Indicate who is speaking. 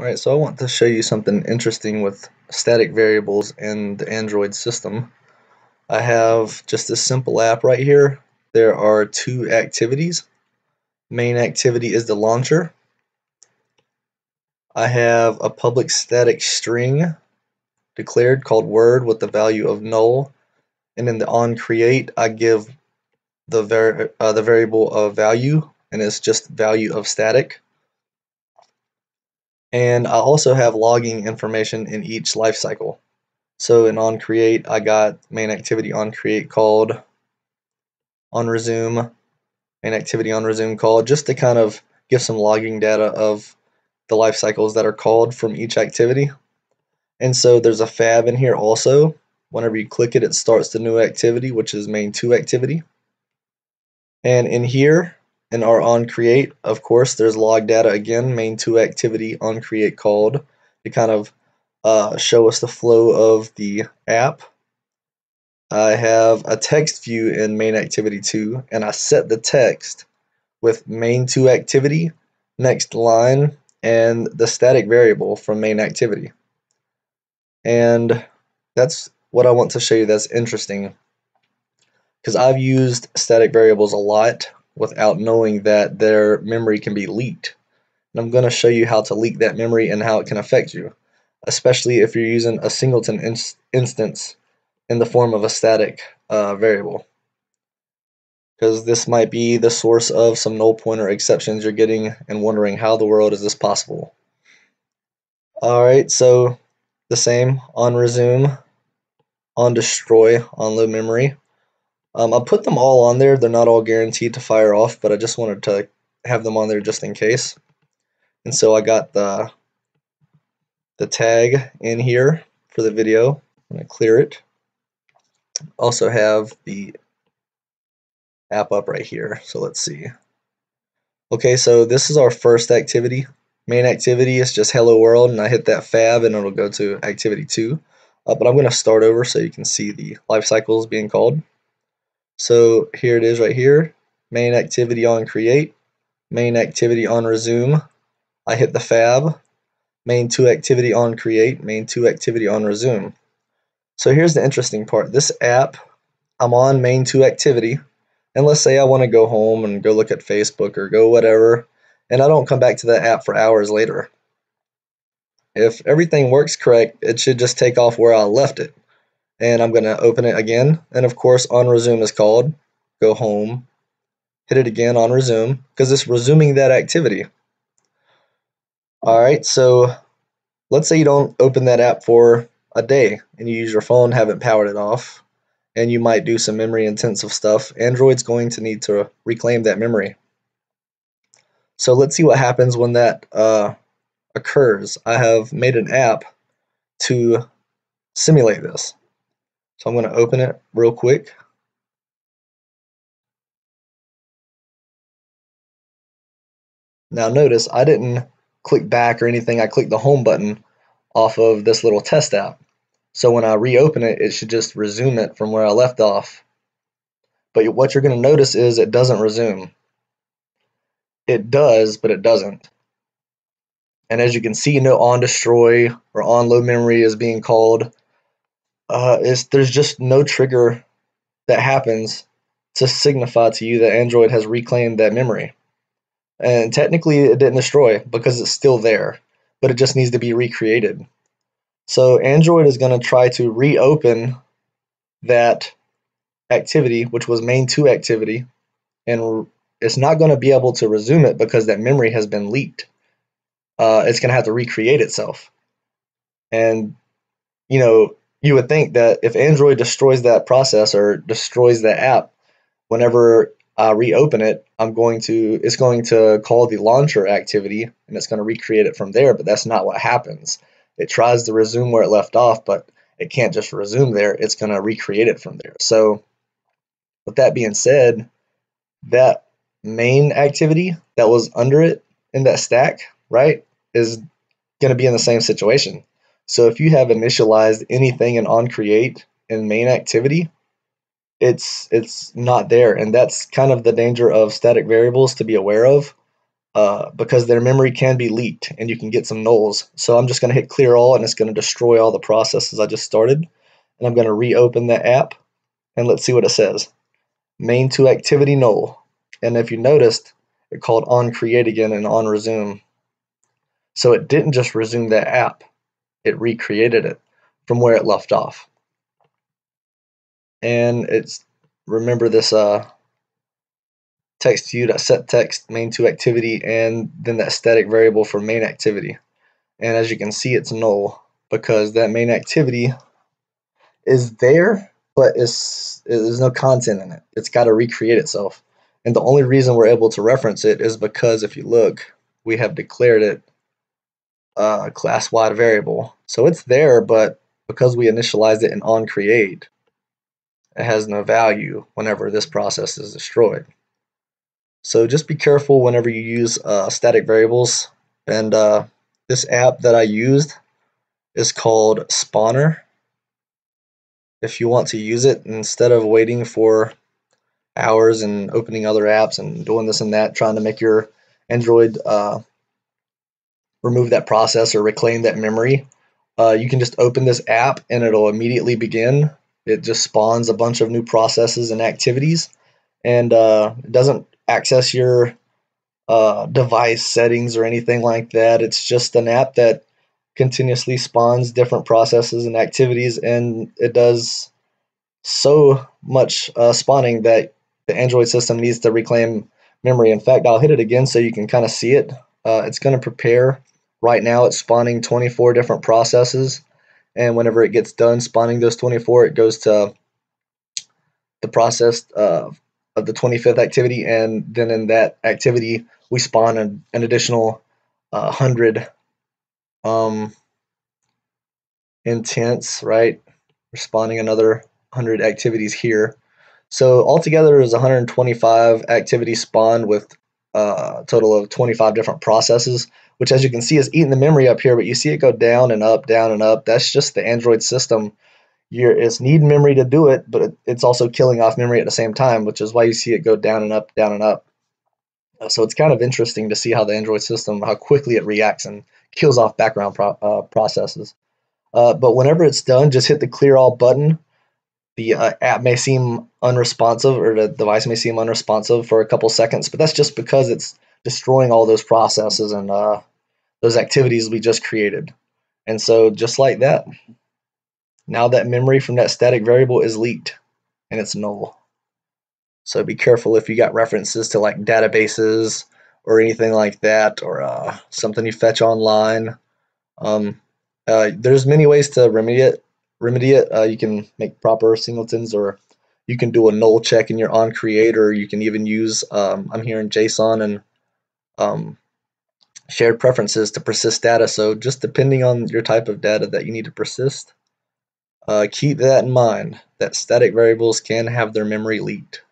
Speaker 1: Alright, so I want to show you something interesting with static variables in the Android system. I have just this simple app right here. There are two activities. Main activity is the launcher. I have a public static string declared called word with the value of null. And in the onCreate, I give the, var uh, the variable of value, and it's just value of static. And I also have logging information in each lifecycle. So in onCreate, I got main activity onCreate called, on resume, main activity on resume called, just to kind of give some logging data of the life cycles that are called from each activity. And so there's a fab in here also. Whenever you click it, it starts the new activity, which is main 2 activity. And in here, in are on create, of course, there's log data again, main two activity on create called to kind of uh, show us the flow of the app. I have a text view in main activity 2 and I set the text with main 2 activity, next line, and the static variable from main activity. And that's what I want to show you that's interesting because I've used static variables a lot without knowing that their memory can be leaked. And I'm going to show you how to leak that memory and how it can affect you, especially if you're using a singleton ins instance in the form of a static uh, variable. Because this might be the source of some null pointer exceptions you're getting and wondering how the world is this possible. Alright, so the same on resume, on destroy, on low memory. Um, I'll put them all on there. They're not all guaranteed to fire off, but I just wanted to have them on there just in case. And so I got the the tag in here for the video. I'm going to clear it. Also have the app up right here. So let's see. Okay, so this is our first activity. Main activity is just hello world, and I hit that fab and it'll go to activity 2. Uh, but I'm going to start over so you can see the life cycles being called. So here it is right here, main activity on create, main activity on resume. I hit the fab, main 2 activity on create, main 2 activity on resume. So here's the interesting part. This app, I'm on main 2 activity, and let's say I want to go home and go look at Facebook or go whatever, and I don't come back to that app for hours later. If everything works correct, it should just take off where I left it and I'm going to open it again. And of course, on resume is called. Go home, hit it again on resume because it's resuming that activity. All right, so let's say you don't open that app for a day and you use your phone, haven't powered it off, and you might do some memory intensive stuff. Android's going to need to reclaim that memory. So let's see what happens when that uh, occurs. I have made an app to simulate this. So I'm going to open it real quick. Now notice I didn't click back or anything. I clicked the home button off of this little test app. So when I reopen it, it should just resume it from where I left off. But what you're going to notice is it doesn't resume. It does, but it doesn't. And as you can see, no on destroy or on low memory is being called uh, is there's just no trigger that happens to signify to you that Android has reclaimed that memory. And technically, it didn't destroy because it's still there, but it just needs to be recreated. So Android is going to try to reopen that activity, which was main 2 activity, and it's not going to be able to resume it because that memory has been leaked. Uh, it's going to have to recreate itself. And, you know, you would think that if Android destroys that process or destroys that app, whenever I reopen it, I'm going to it's going to call the launcher activity and it's going to recreate it from there, but that's not what happens. It tries to resume where it left off, but it can't just resume there. It's going to recreate it from there. So with that being said, that main activity that was under it in that stack, right, is going to be in the same situation. So if you have initialized anything in onCreate in main activity, it's it's not there. And that's kind of the danger of static variables to be aware of. uh, because their memory can be leaked and you can get some nulls. So I'm just going to hit clear all and it's going to destroy all the processes I just started. And I'm going to reopen the app and let's see what it says. Main to activity null. And if you noticed, it called on create again and on resume. So it didn't just resume that app, it recreated it from where it left off. And it's remember this uh, text that set text main to activity and then that static variable for main activity. And as you can see, it's null because that main activity is there, but it's, there's no content in it. It's got to recreate itself. And the only reason we're able to reference it is because if you look, we have declared it a class-wide variable. So it's there, but because we initialized it in onCreate, it has no value whenever this process is destroyed. So just be careful whenever you use uh, static variables. And uh, this app that I used is called Spawner. If you want to use it, instead of waiting for hours and opening other apps and doing this and that, trying to make your Android uh, remove that process or reclaim that memory, uh, you can just open this app and it'll immediately begin. It just spawns a bunch of new processes and activities and uh, it doesn't access your uh, device settings or anything like that. It's just an app that continuously spawns different processes and activities, and it does so much uh, spawning that the Android system needs to reclaim memory. In fact, I'll hit it again so you can kind of see it. Uh, it's going to prepare. Right now, it's spawning 24 different processes, and whenever it gets done spawning those 24, it goes to the process uh, of the 25th activity, and then in that activity we spawn an, an additional uh, hundred um, intents. Right, we're spawning another hundred activities here. So altogether is 125 activities spawned with uh, a total of 25 different processes, which as you can see is eating the memory up here, but you see it go down and up, down and up. That's just the Android system you're it's needing memory to do it, but it's also killing off memory at the same time, which is why you see it go down and up, down and up. Uh, so it's kind of interesting to see how the Android system, how quickly it reacts and kills off background pro uh, processes. Uh, but whenever it's done, just hit the clear all button. The uh, app may seem unresponsive or the device may seem unresponsive for a couple seconds, but that's just because it's destroying all those processes and uh, those activities we just created. And so just like that, now that memory from that static variable is leaked and it's null. So be careful if you got references to like databases or anything like that or uh, something you fetch online. Um, uh, there's many ways to remedy it. Remedy it. Uh, you can make proper singletons or you can do a null check in your on creator. You can even use, um, I'm here in JSON and um, shared preferences to persist data. So just depending on your type of data that you need to persist, uh, keep that in mind, that static variables can have their memory leaked.